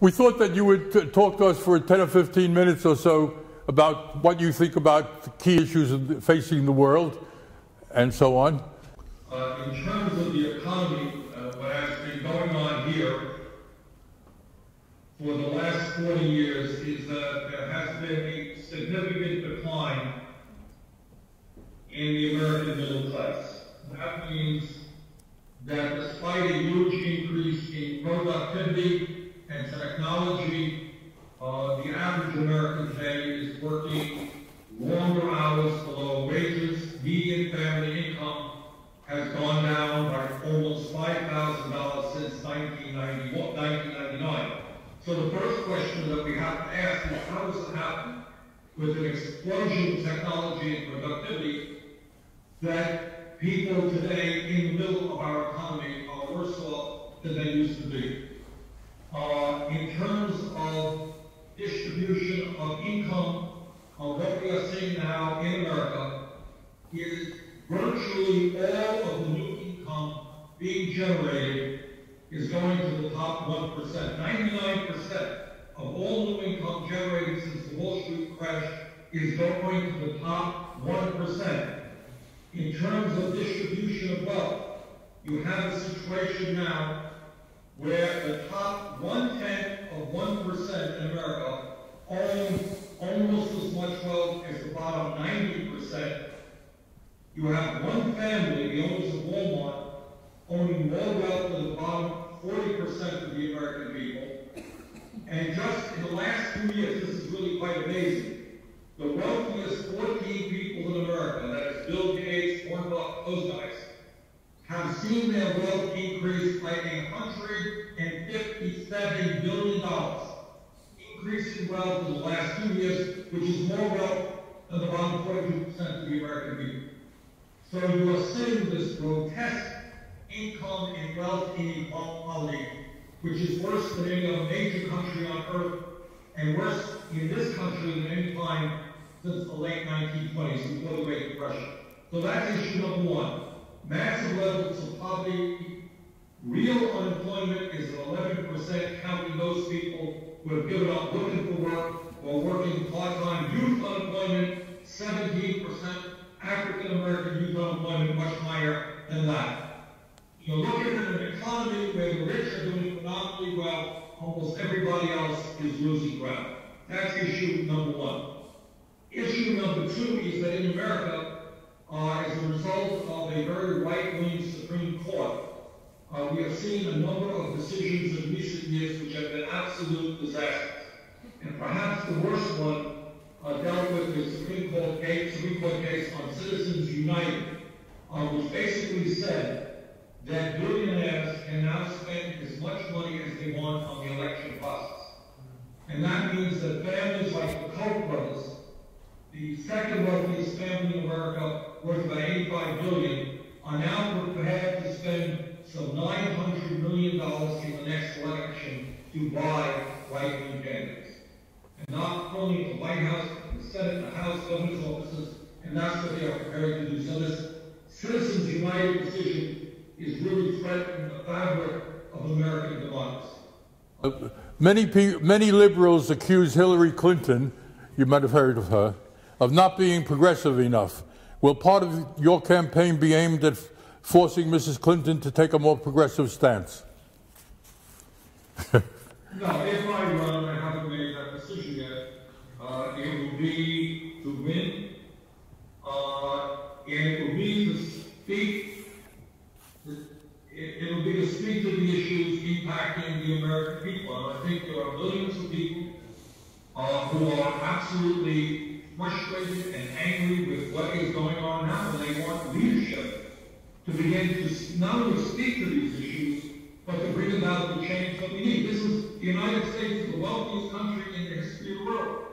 We thought that you would t- talk to us for 10 or 15 minutes or so about what you think about the key issues facing the world and so on. Uh, in terms of the economy, uh, what has been going on here for the last 40 years is that there has been a significant decline in the American middle class. That means that despite a huge increase in productivity and technology, uh, the average American today is working longer hours below wages. Median family income has gone down by almost $5,000 since 1999. So the first question that we have to ask is how does it happen with an explosion of technology and productivity that people today in the middle of our economy are worse off than they used to be. Uh, in terms of distribution of income, uh, what we are seeing now in America is virtually all of the new income being generated is going to the top 1%. 99% of all new income generated since the Wall Street crash is going to the top 1%. In terms of distribution of wealth, you have a situation now where the top one-tenth of 1% in America own almost as much wealth as the bottom 90%. You have one family, the owners of Walmart, owning more wealth than the bottom 40% of the American people. And just in the last two years, this is really quite amazing. The wealthiest 14 people in America, that is Bill Gates, Warren Buffett, those guys, have seen their wealth increase by $157 billion. Increase in wealth in the last two years, which is more wealth than the bottom 42% of the American people. So you are seeing this grotesque income and wealth inequality, which is worse than any other major country on earth, and worse in this country than any time since the late 1920s, before the Great Depression. So that's issue number one. Massive levels of poverty. Real unemployment is at 11%, counting those people who have given up looking for work or working part-time. Youth unemployment, 17%. African American youth unemployment much higher than that. You're looking at an economy where the rich are doing phenomenally well, almost everybody else is losing ground. That's issue number one. Issue number two is that in America, uh, as a result of a very right-wing Supreme Court, uh, we have seen a number of decisions in recent years which have been absolute disasters. And perhaps the worst one uh, dealt with the Supreme Court case, Supreme Court case on Citizens United, uh, which basically said that billionaires can now spend as much money as they want on the election process. And that means that families like the Koch brothers, the second wealthiest family in America, worth about 85 billion, are now prepared to spend some $900 million in the next election to buy right-wing candidates. And not only the White House, the Senate, the House, governor's offices, and that's what they are prepared to do. So this Citizens United decision is really threatening the fabric of American democracy. Uh, many, many liberals accuse Hillary Clinton, you might have heard of her, of not being progressive enough. Will part of your campaign be aimed at forcing Mrs. Clinton to take a more progressive stance? no, if I run, I haven't made that decision yet. Uh, it will be to win, uh, it will be to speak it, will be to speak to the issues impacting the American people. And I think there are millions of people uh, who are absolutely frustrated and angry with what is going on now, and they want leadership to begin to not only speak to these issues, but to bring about the change that we need. This is the United States is the wealthiest country in the history of the world.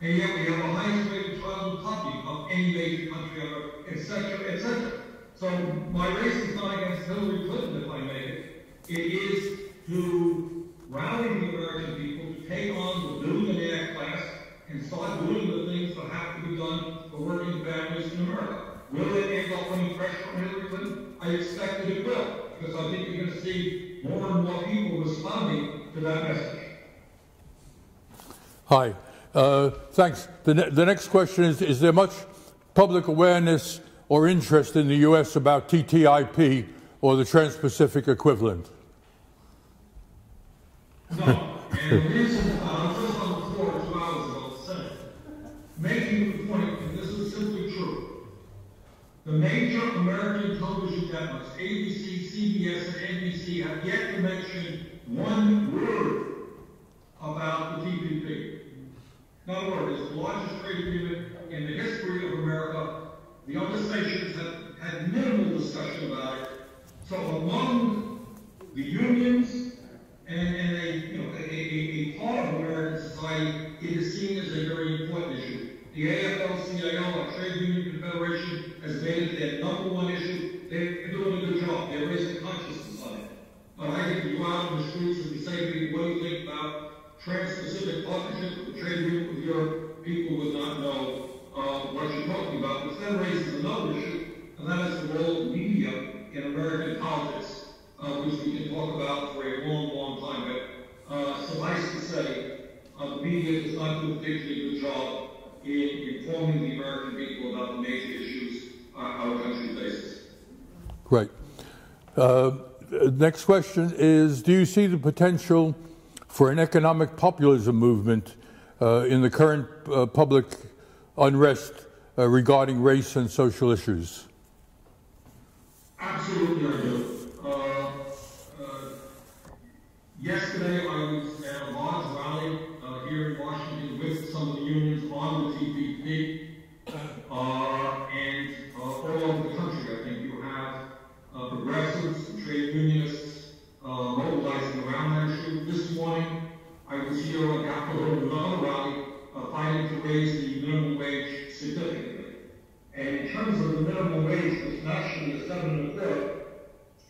And yet we have the highest rate of childhood poverty of any major country on etc., etc. So my race is not against Hillary Clinton, if I may. It is to rally the American people to take on the billionaire class and start doing the things that have to be done for working families in America. Will it end up putting pressure on Hillary Clinton? I expect that it will, because I think you're going to see more and more people responding to that message. Hi. Uh, thanks. The, ne- the next question is Is there much public awareness or interest in the U.S. about TTIP or the Trans Pacific equivalent? No. and the reason, uh, I was just on the floor two hours ago saying, making the point, and this is simply true. The major American television networks, ABC, CBS, and NBC, have yet to mention one word about the TPP. Other words, it's the largest trade agreement in the history of America. The other stations have had minimal discussion about it. So among the unions and, and a, you know, a, a, a part of American society, it is seen as a very important issue. The AFL-CIO, our trade union confederation, has made it their number one issue. They're doing a good job. They're raising consciousness on it. But I think you go out in the streets and you say to people, what do you think about Partnership, the trade agreement with Europe, people would not know uh, what you're talking about, which then raises another issue, and that is the role of media in American politics, uh, which we can talk about for a long, long time. But uh, suffice to say, uh, the media does not do a particularly good job in informing the American people about the major issues our country faces. Great. Uh, next question is Do you see the potential for an economic populism movement uh, in the current uh, public unrest uh, regarding race and social issues? Absolutely,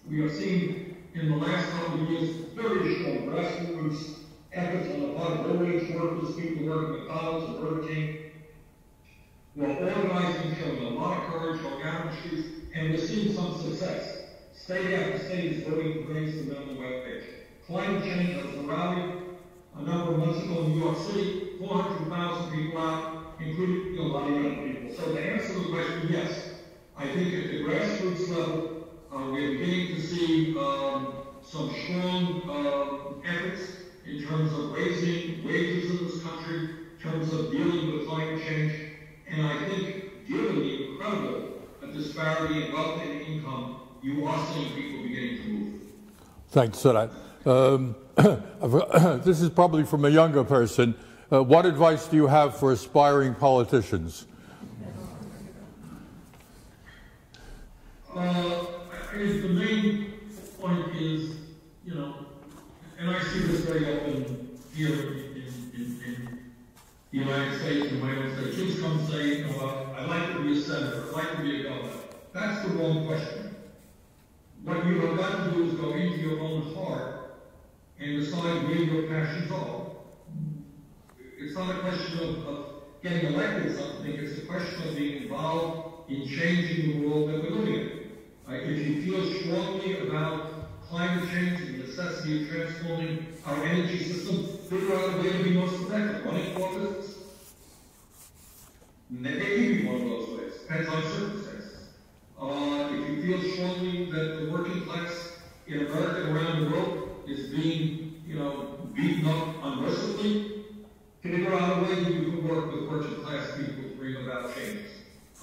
we have seen in the last couple of years very strong grassroots efforts on the part of low-wage workers, people working at McDonald's and Burger King, who are organizing, showing a lot of courage, going out on the and we're seeing some success. State after state is voting to raise the minimum wage. Climate change has a rally a number of months ago in New York City, 400,000 people out, including a lot of young people. So to answer to the question, yes, I think at the grassroots level, uh, we're beginning to see um, some strong uh, efforts in terms of raising wages in this country, in terms of dealing with climate change, and I think given the incredible disparity in wealth and income, you are seeing people beginning to move. Thanks for that. Um, this is probably from a younger person. Uh, what advice do you have for aspiring politicians? Uh, I guess the main point is, you know, and I see this very often here in, in, in the United States, and my own state. Kids come and say, you know, uh, I'd like to be a senator, I'd like to be a governor. That's the wrong question. What you have got to do is go into your own heart and decide where your passions are. It's not a question of, of getting elected something, it's a question of being involved in changing the world that we're living in. If you feel strongly about climate change and the necessity of transforming our energy system, figure out a way to be most effective. Running for office, maybe one of those ways, depends on circumstances. Uh, if you feel strongly that the working class in America and around the world is being, you know, beaten up unmercifully, figure out a way that you can work with working class people to bring about change.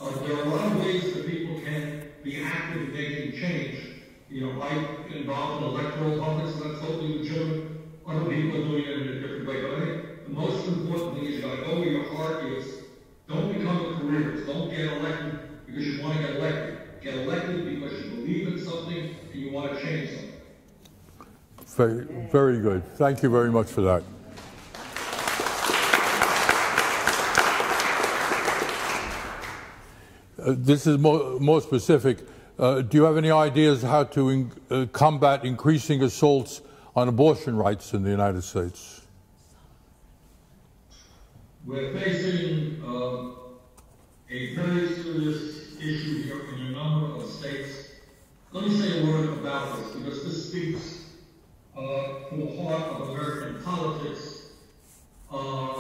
Uh, there are a lot of ways that people can be active in making change. You know, I involved in electoral politics, and that's totally legitimate. Other people are doing it in a different way. But I think the most important thing is you got to go where your heart is. Don't become a careerist. Don't get elected because you want to get elected. Get elected because you believe in something and you want to change something. Very, very good. Thank you very much for that. This is more, more specific. Uh, do you have any ideas how to in, uh, combat increasing assaults on abortion rights in the United States? We're facing uh, a very serious issue here in a number of states. Let me say a word about this because this speaks uh, to the heart of American politics. Uh,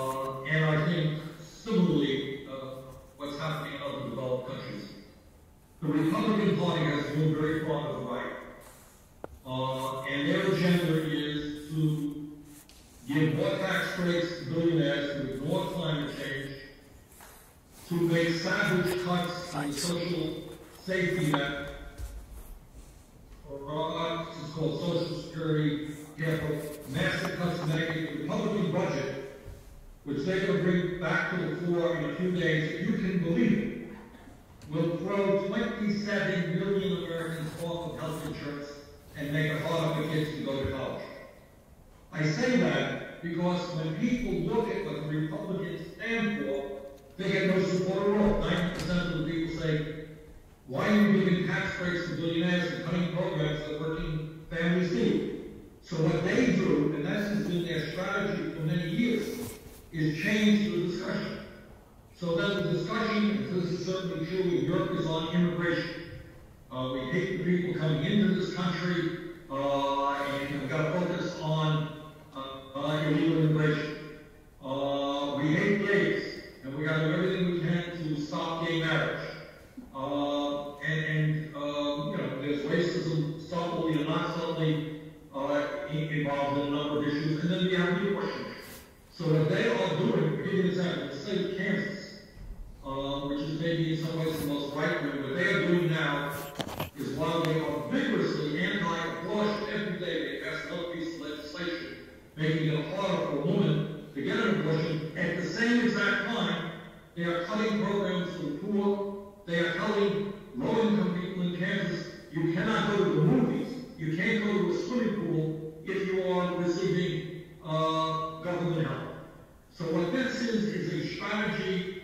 give more tax breaks to billionaires to ignore climate change, to make savage cuts in the social safety net, or uh, it's called Social Security, careful, massive cuts in Medicaid, the Republican budget, which they're going to bring back to the floor in a few days, if you can believe it, will throw 27 million Americans off of health insurance and make it harder for kids to go to college. I say that because when people look at what the Republicans stand for, they get no support at all. 90% of the people say, why are you giving tax breaks to billionaires and cutting programs that working families need? So what they do, and that's been their strategy for many years, is change the discussion. So then the discussion, and this is certainly true in Europe, is on immigration. Uh, we hate the people coming into this country, uh, and we've got to focus on uh, uh, illegal immigration. Uh, we hate gays, and we got to do everything we can to stop gay marriage. Uh, and, and um, you know, there's racism subtly and not subtly involved in a number of issues, and then we have the abortion. So what they are doing, give you an example, the state of Kansas, uh, which is maybe in some ways the most right wing, what they are doing now is while they are vigorously anti-abortion every day, they pass another piece of legislation making it harder for a woman to get an abortion. At the same exact time, they are cutting programs for the poor. They are telling low-income people in Kansas, you cannot go to the movies. You can't go to a swimming pool if you are receiving uh, government help. So what this is, is a strategy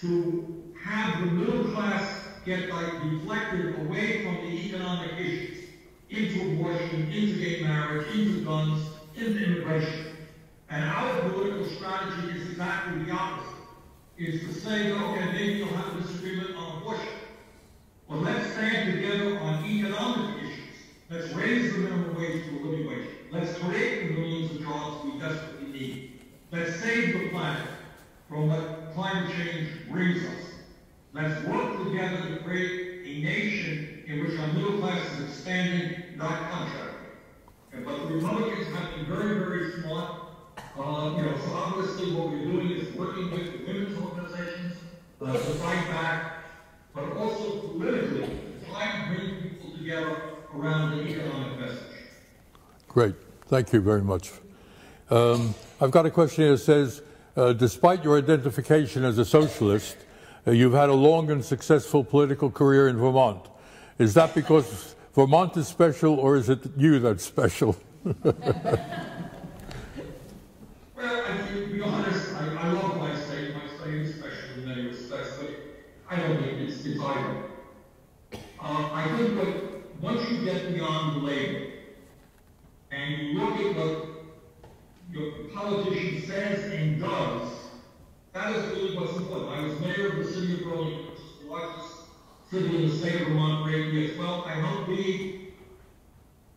to have the middle class get like deflected away from the economic issues into abortion, into gay marriage, into guns, into immigration. And our political strategy is exactly the opposite. Is to say, okay, maybe you'll have a disagreement on abortion. But let's stand together on economic issues. Let's raise the minimum wage to a living wage. Let's create the millions of jobs we desperately need. Let's save the planet from what climate change brings us. Let's work together to create a nation in which our middle class is expanding, not contracting. And, but the Republicans have been very, very smart. Uh, you know, so obviously what we're doing is working with the women's organizations uh, to fight back, but also politically trying to bring people together around the economic message. Great. Thank you very much. Um, I've got a question here that says, uh, despite your identification as a socialist, you've had a long and successful political career in Vermont. Is that because Vermont is special, or is it you that's special? well, I mean, to be honest, I, I love my state. My state is special in many respects, but I don't think it's, it's. Uh, I think that once you get beyond the label and you look at what your politician says and does, that is really what's important. I was mayor of the city of Burlington, which is the largest city in the state of Vermont for eight years. Well, I helped lead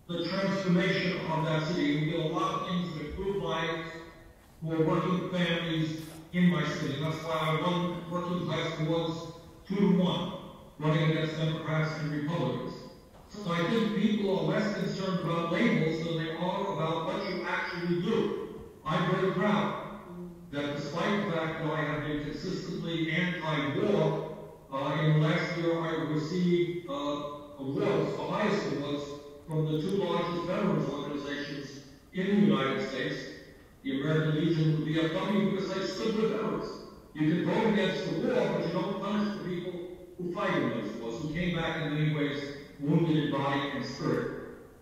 the transformation of that city. We did a lot of things that improve lives for working families in my city. And that's why I won working class awards two to one, running against Democrats and Republicans. So I think people are less concerned about labels than they are about what you actually do. I'm very proud that despite the fact that I have been consistently anti-war, in last year I received uh, awards, the highest awards, from the two largest veterans organizations in the United States, the American Legion and the VFW, because they stood with veterans. You can vote against the war, but you don't punish the people who fight in those wars, who came back in many ways wounded in body and spirit.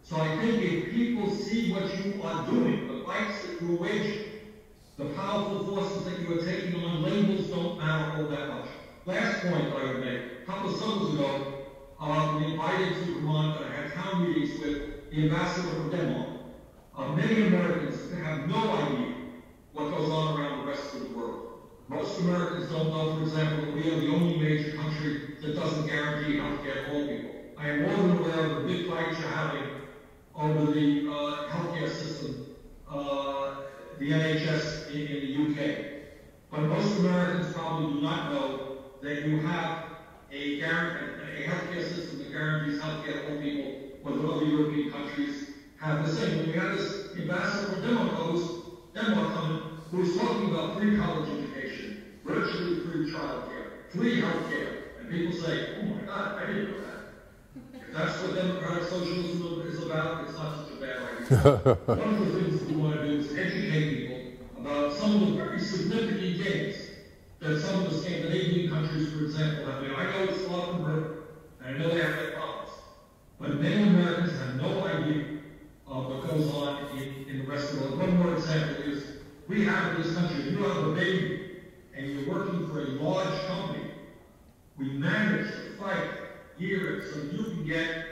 So I think if people see what you are doing, the fights that you are waging, the powerful forces that you are taking on, labels don't matter all that much. Last point I would make, a couple of summers ago, uh, we invited to Vermont and I had town meetings with the ambassador from Denmark. Uh, many Americans have no idea what goes on around the rest of the world. Most Americans don't know, for example, that we are the only major country that doesn't guarantee health care for all people. I am more than aware of the big fights you're having over the uh, healthcare system, uh, the NHS in, in, the UK. But most Americans probably do not know that you have a, a healthcare system that guarantees healthcare for people, when other European countries have the same. When we had this ambassador from Denmark, who's Denmark who's talking about free college education, virtually free childcare, free healthcare, and people say, oh my God, I didn't know that. If that's what democratic socialism is about, it's not such a bad idea. One of the things we want to do is educate people about some of the very significant gains that some of the Scandinavian countries, for example, have made. I know it's a lot and I know they have their problems, but many Americans have no idea of what goes on in, in the rest of the world. One more example is we have in this country, if you have a baby and you're working for a large company, we manage to fight here so you can get,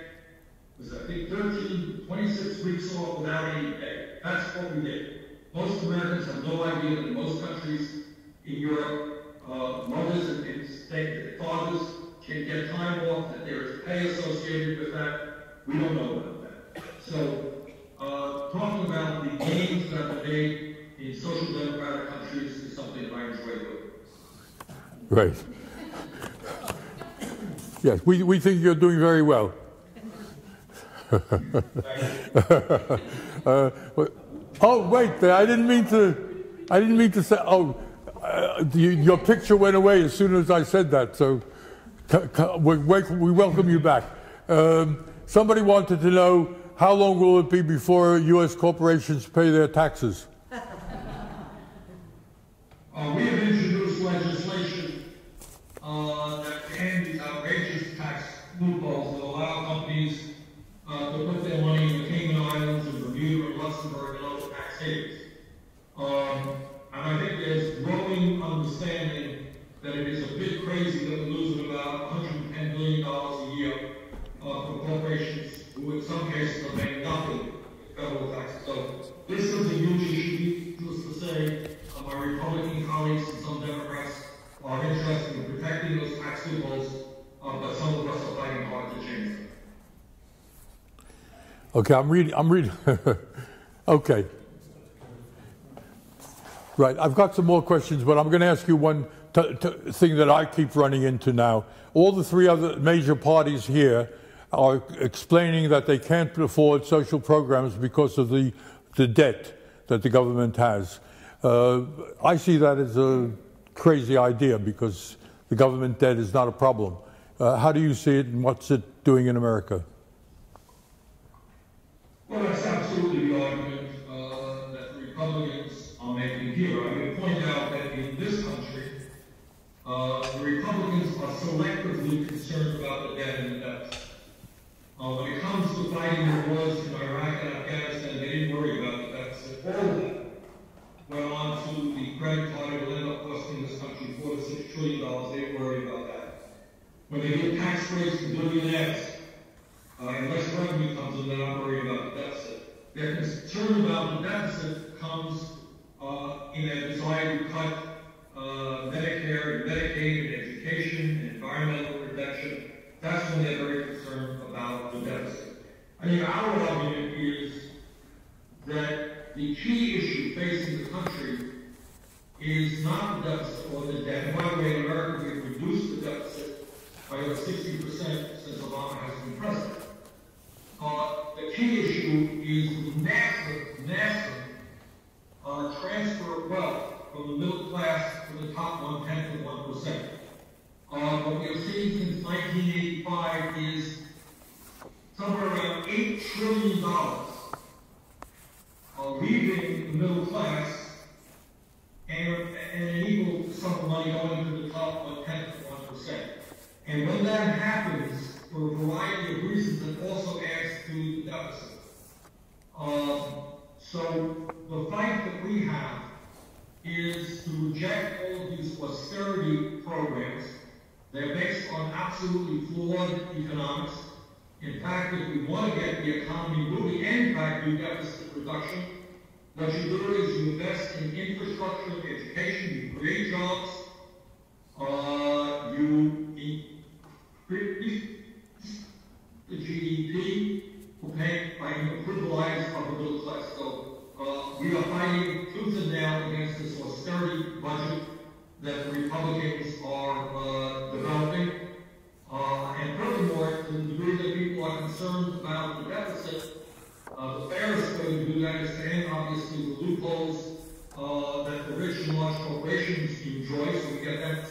was I think 13, 26 weeks off without any pay. That's what we did. Most Americans have no idea that most countries in Europe, uh, mothers and, state, fathers can get time off, that there is pay associated with that. We don't know about that. So, uh, talking about the gains that are made in social democratic countries is something that I enjoy doing. Right. Yes, we, we think you're doing very well. uh, oh, wait, I didn't mean to, I didn't mean to say, oh, uh, you, your picture went away as soon as I said that, so we, we welcome you back. Um, somebody wanted to know how long will it be before U.S. corporations pay their taxes? uh, for corporations who in some cases are paying nothing in federal taxes. So this is a huge issue. Needless to say, uh, my Republican colleagues and some Democrats are interested in protecting those tax loopholes, uh, but some of us are fighting hard to change them. Okay, I'm reading. I'm reading. okay. Right, I've got some more questions, but I'm going to ask you one thing that I keep running into now. All the three other major parties here are explaining that they can't afford social programs because of the, the debt that the government has. Uh, I see that as a crazy idea because the government debt is not a problem. Uh, how do you see it and what's it doing in America? Well, that's absolutely the argument uh, that the Republicans are making here. I would point out that in this country, uh, the Republicans are selectively concerned about the debt and the debt. Uh, when it comes to fighting the wars in Iraq and Afghanistan, they didn't worry about the deficit. All of that went on to the credit card. It will end up costing this country four to six trillion dollars. They didn't worry about that. When they give tax rates to billionaires, uh, and less revenue comes in, they're not worried about the deficit. Their concern about the deficit comes uh, in a desire to cut uh, Medicare and Medicaid and education and environmental protection that's when they're very concerned about the deficit. I think our argument is that the key issue facing the country is not the deficit or the debt. And by the way, in America, we've reduced the deficit by over 60% since Obama has been president. Uh, the key issue is the massive, massive uh, transfer of wealth from the middle class to the top one-tenth of 1%. Uh, what we have seen since 1985 is somewhere around $8 trillion uh, leaving the middle class and, and an equal sum of money going to the top one tenth of 1%. And when that happens, for a variety of reasons, it also adds to the deficit. Um, so the fight that we have is to reject all of these austerity programs they're based on absolutely flawed economics. In fact, if we want to get the economy moving and, fact, do deficit reduction, what you do is you invest in infrastructure, education, you create jobs, enjoy, so we get them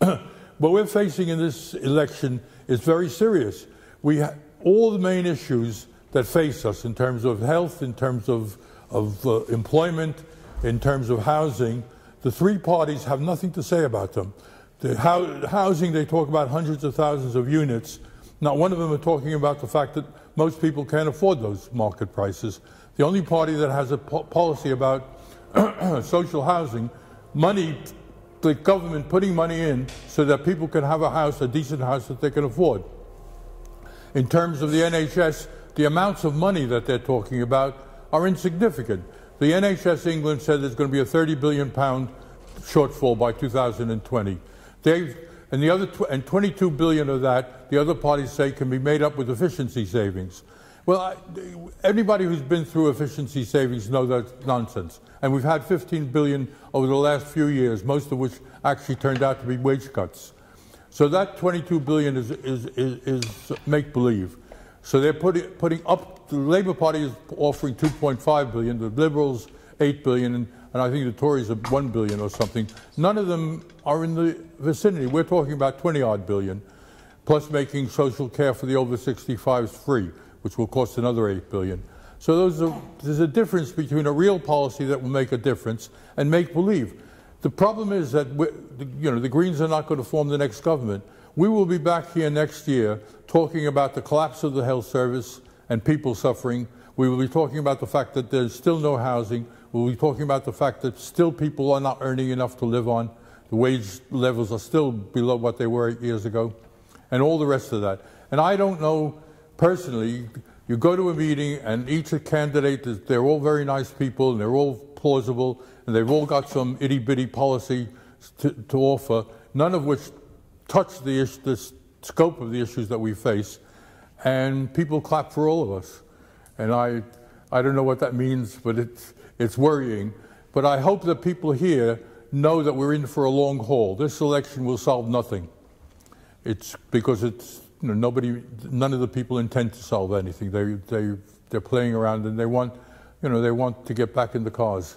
what we're facing in this election is very serious. We all the main issues that face us in terms of health, in terms of, of uh, employment, in terms of housing, the three parties have nothing to say about them. The housing, they talk about hundreds of thousands of units. Not one of them are talking about the fact that most people can't afford those market prices. The only party that has a po policy about social housing, money, the government putting money in so that people can have a house, a decent house that they can afford. In terms of the NHS, the amounts of money that they're talking about are insignificant. The NHS England said there's going to be a 30 billion pound shortfall by 2020. They've, and the other and 22 billion of that, the other parties say can be made up with efficiency savings. Well, I, anybody who's been through efficiency savings knows that's nonsense. And we've had 15 billion over the last few years, most of which actually turned out to be wage cuts. So that 22 billion is, is, is, is make believe. So they're putting, putting up, the Labour Party is offering 2.5 billion, the Liberals 8 billion, and, and I think the Tories are 1 billion or something. None of them are in the vicinity. We're talking about 20 odd billion, plus making social care for the over 65s free, which will cost another 8 billion. So there's a difference between a real policy that will make a difference and make believe. The problem is that you know, the Greens are not going to form the next government. We will be back here next year talking about the collapse of the health service and people suffering. We will be talking about the fact that there's still no housing. We'll be talking about the fact that still people are not earning enough to live on. The wage levels are still below what they were eight years ago, and all the rest of that. And I don't know personally, you go to a meeting and each candidate, they're all very nice people and they're all plausible and they've all got some itty bitty policy to, to offer, none of which touch the, the scope of the issues that we face, and people clap for all of us. And I, I don't know what that means, but it's, it's worrying. But I hope that people here know that we're in for a long haul. This election will solve nothing. It's because it's you know, nobody, none of the people intend to solve anything. They, they, they're playing around and they want, you know, they want to get back in the cause.